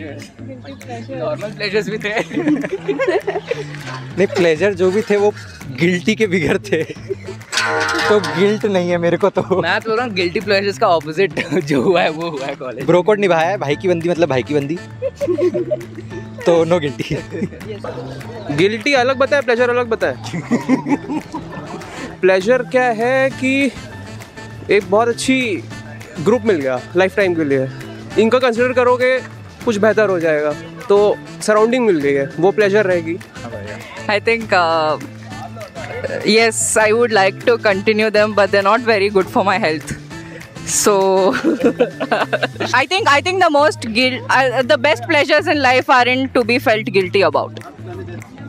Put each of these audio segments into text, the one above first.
Normal pleasures भी थे. नहीं प्लेजर जो भी थे वो गिल्टी के बिगड़ थे. तो गिल्ट नहीं है मेरे को तो. मैं तो बोल रहा हूँ गिल्टी प्लेजर्स का ऑपोजिट जो हुआ है वो हुआ है कॉलेज ब्रो कोड निभाया है भाई की बंदी मतलब भाई की बंदी. तो नो गिल्टी गिल्टी अलग बताया प्लेजर अलग बताया. प्लेजर क्या है कि एक बहुत अच्छी ग्रुप मिल गया लाइफ टाइम के लिए. इनका कंसिडर करोगे कुछ बेहतर हो जाएगा तो सराउंडिंग मिल गई है वो प्लेजर रहेगी think uh, yes, I would like to continue them, but they're not very good for my health. So I think I think the most guilt, uh, the best pleasures in life aren't to be felt guilty about.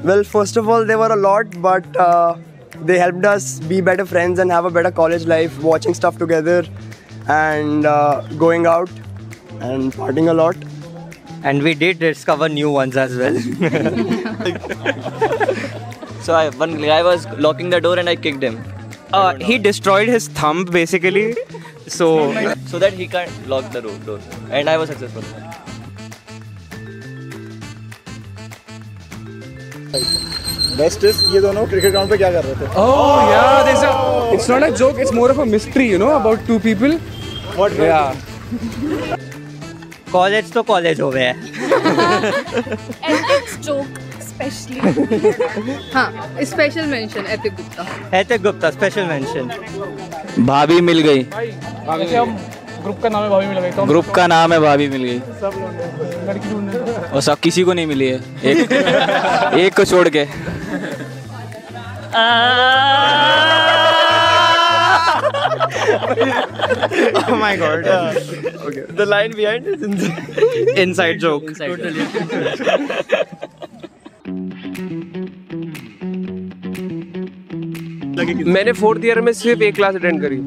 Well, first of all, there were a lot, but uh, they helped us be better friends and have a better college life, watching stuff together and uh, going out and partying a lot. And we did discover new ones as well So I, one guy was locking the door and I kicked him. Uh, he destroyed his thumb basically. So So that he can't lock the ro- door. And I was successful. Best is ये दोनों cricket ground पे क्या कर रहे थे Oh yeah, there's a. It's not a joke. It's more of a mystery, you know, about two people. What Yeah. College तो college हो गया। Ethics joke especially हाँ special mention ethic gupta है तो गुप्ता स्पेशल मेंशन भाभी मिल गई। Group का नाम है भाभी मिल गई। ग्रुप का नाम है भाभी मिल गई। और सब किसी को नहीं मिली है। एक एक को छोड़ के। Oh my god. The line behind is Inside. Joke. मैंने फोर्थ ईयर में सिर्फ़ एक क्लास अटेंड करी।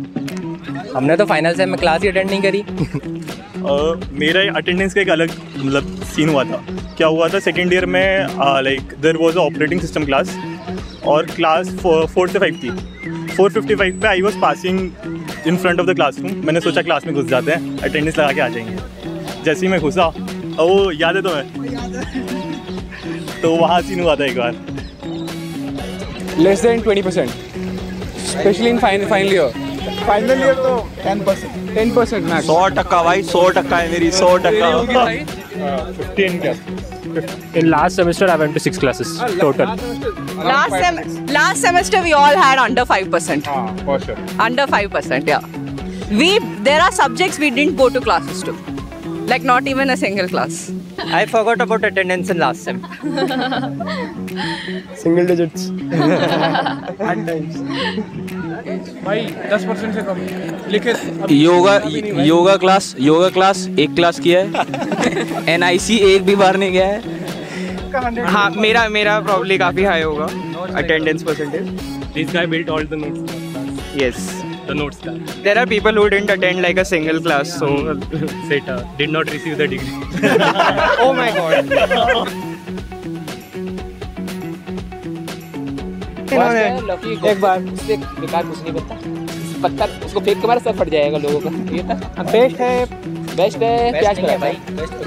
हमने तो फाइनल से में क्लास ही अटेंड नहीं करी। uh, मेरा अटेंडेंस का एक अलग मतलब सीन हुआ था। क्या हुआ था? सेकेंड ईयर में like there was operating system class और क्लास फोर से फाइव थी। फोर फिफ्टी फाइव पे I was passing in front of the classroom मैंने सोचा क्लास में घुस जाते हैं अटेंडेंस लगा के आ जाएँगे। जैसे ही मैं घुसा और वो याद है तो मैं तो वहाँ सीन हुआ था एक बार। Less than twenty percent specially in final final year final year तो टेन परसेंट टेन परसेंट सौ टक्का भाई सौ टक्का है मेरी सौ टक्का। फिफ्टीन क्या? In last semester, I went to six classes total. Last sem- last semester we all had under five percent. Ah, for sure. Under five percent, yeah. We there are subjects we didn't go to classes to, like not even a single class. I forgot about attendance in last sem Single digits. भाई दस percent से कम। लिखे yoga yoga class yoga class एक class किया है। N एक भी बार नहीं गया है। हाँ मेरा मेरा प्रॉब्ली काफ़ी हाई होगा। Attendance percentage This guy built all the notes. Yes. The notes guy. there are people who didn't attend like a single class so Said uh, did not receive the degree. oh my god. एक बार उससे बेकार कुछ नहीं बनता पत्थर उसको फेंक के मारा सब फट जाएगा लोगों का। ये था। बेस्ट है। बेस्ट है। प्याज का भाई।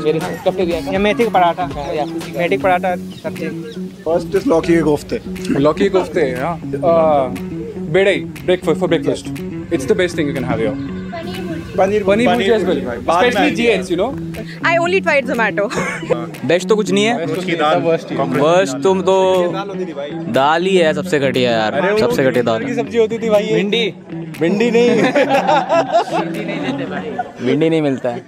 मेरे कपड़े दिया ये मेथी का पराठा मेथी का पराठा सब्ज़ी फ़र्स्ट इज़ लौकी के कोफ्ते लौकी कोफ्ते हाँ। बेड़ई breakfast for breakfast it's the best thing you can have your paneer paneer bhurji as well. बाद में especially आएँगे। GH you know? I only tried Zomato. Best तो कुछ नहीं है। बस तुम तो दाल ही है सबसे घटिया यार। सबसे घटिया दाल। है। सब्ज़ी होती थी भाई। भिंडी। भिंडी नहीं। भिंडी नहीं मिलता है।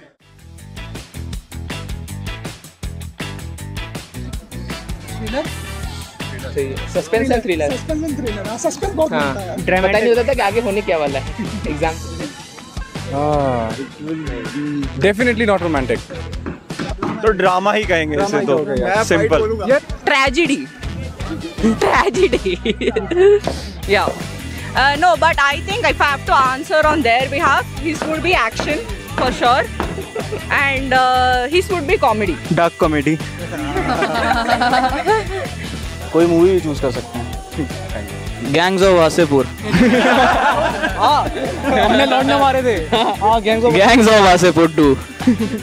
Suspense and definitely not romantic तो ड्रामा ही कहेंगे इसे तो। सिंपल ये ट्रेजेडी या no but I think I have to answer on their behalf his would be action for sure and his would be comedy dark comedy कोई movie भी choose कर सकते हैं गैंग्स ऑफ़ वासेपुर हमने लौटने मारे थे हाँ gang gangs of Wasseypur two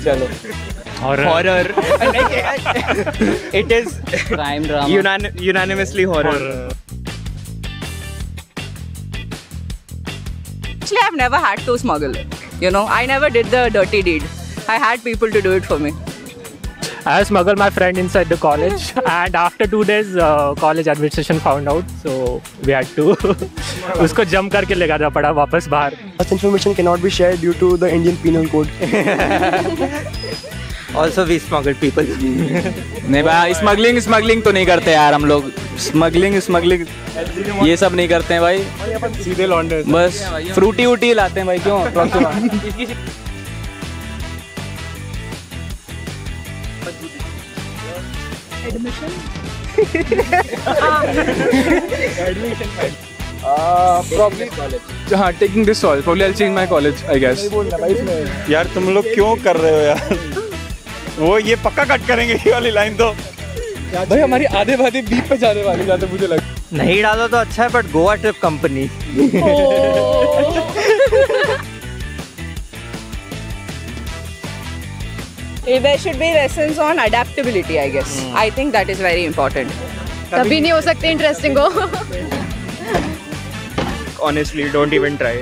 चलो Horror. it is Crime drama. unan- unanimously horror. Actually, I've never had to smuggle. You know, I never did the dirty deed. I had people to do it for me. I smuggled my friend inside the college, and after two days, uh, college administration found out, so we had to उसको जम करके ले जाना पड़ा वापस बाहर Such information cannot be shared due to the Indian Penal Code. Also we smuggle people नहीं भाई स्मगलिंग स्मगलिंग तो नहीं करते यार हम लोग स्मगलिंग स्मगलिंग ये सब नहीं करते हैं भाई सीधे लौंडे बस फ्रूटी वूटी लाते हैं भाई क्यों approximate? हाँ taking this soul probably I'll change my college I guess. यार तुम लोग क्यों कर रहे हो यार? वो ये पक्का कट करेंगे ये वाली लाइन तो। भाई हमारी आधे बाधे बीप पे जाने वाली जाते मुझे लग नहीं डालो तो अच्छा है but Goa trip company There should be lessons on adaptability, I guess. mm. I think that is very important. tabhi nahi ho sakte interesting ho Honestly, don't even try.